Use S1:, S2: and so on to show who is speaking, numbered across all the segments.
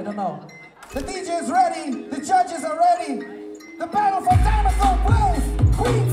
S1: I don't know. The DJ is ready. The judges are ready. The battle for and third. Queen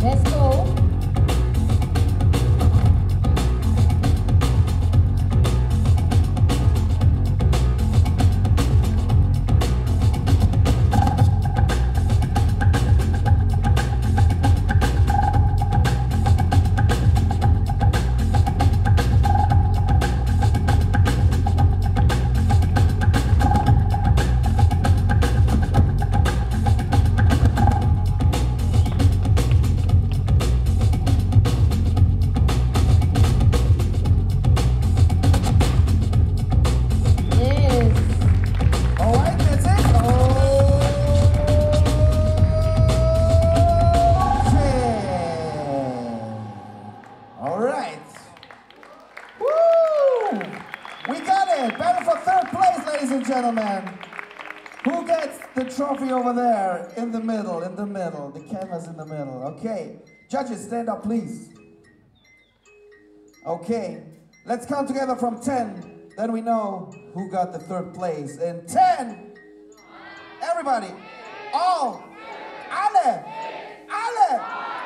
S1: Let's go. We got it. Battle for third place, ladies and gentlemen. Who gets the trophy over there in the middle? In the middle. The canvas in the middle. Okay. Judges, stand up, please. Okay. Let's count together from 10. Then we know who got the third place. In 10. Everybody. All. Alle. Alle.